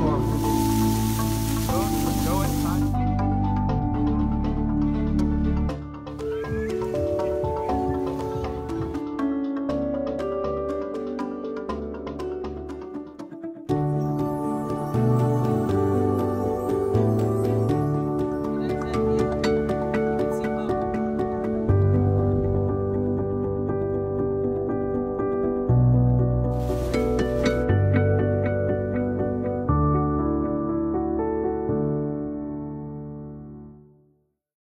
corda.